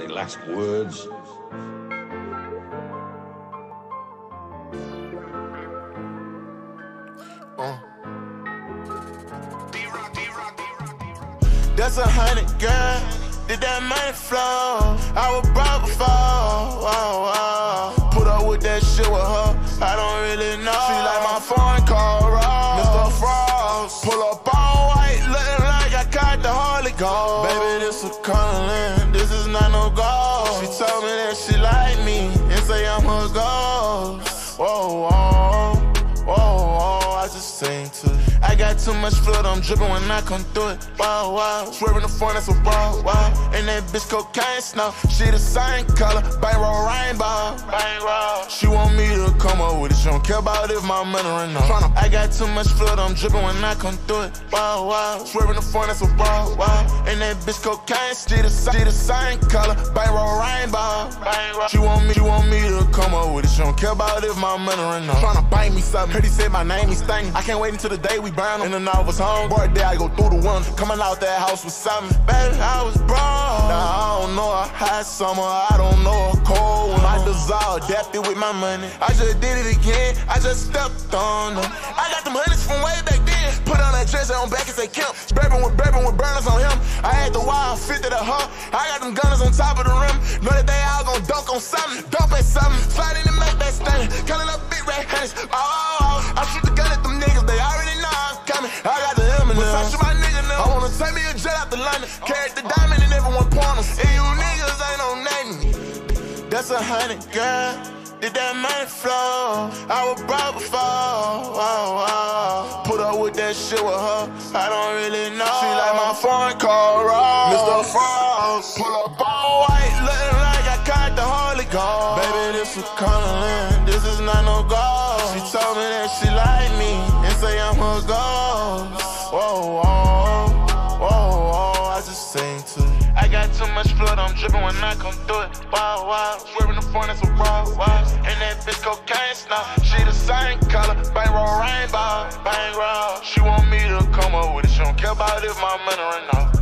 Any last words? Uh. That's a hundred, girl. Did that money flow? I was broke before. Whoa, whoa. Put up with that shit with her. I don't really know. She like my phone call, raw. Mr. Frost. Pull up sing to you. I got too much flood, I'm dripping when I come through it. Wow, wow. Swerving the phone, that's a wow, wow. And that bitch cocaine snow. She the same color, bankroll rainbow. Bankroll. She want me to come up with it. She don't care about if my money run out. I got too much flood, I'm dripping when I come through it. Wow, wow. Swerving the phone, that's a wow, wow. And that bitch cocaine, she the, she the same color, bankroll rainbow. Bankroll. She want me, she want me to come up with it. She don't care about if my money run out. Tryna bite me something. Heard he said my name, he's stinging. I can't wait until the day we burn him. And then I was home. Boy, day I go through the window. Coming out that house with something. Baby, I was broke. Now I don't know a hot summer. I don't know a cold one. My desire adapted with my money. I just did it again. I just stepped on them. I got them hundreds from way back then. Put on that dress on back and say Kemp. Bourbon with bourbon with burners on him. I had the wild 50 to her. I got them gunners on top of the rim. Know that they all gon' dunk on something. Dump at something. Oh, oh, oh. I shoot the gun at them niggas. They already know I'm coming. I got the M and I shoot my nigga now. I wanna take me a jet out to London. Carry the diamond and everyone point. And you niggas ain't on nothing. That's a hundred, girl. Did that money flow? I was broke before. Whoa, whoa. Put up with that shit with her. I don't really know. She like my phone call, raw. Mr. Frost. Pull up all white, looking like I caught the Holy Ghost. Baby, this is calling. This is not no ghost. She that she like me and say I'm her ghost. Whoa, whoa, whoa, whoa. I just sing to you. I got too much flood, I'm dripping when I come through it. Wow, wow. Swerving the phone, that's a wow, wow. And that bitch cocaine snow. She the same color, bankroll rainbow, bang bankroll. She want me to come up with it. She don't care about if my money run out.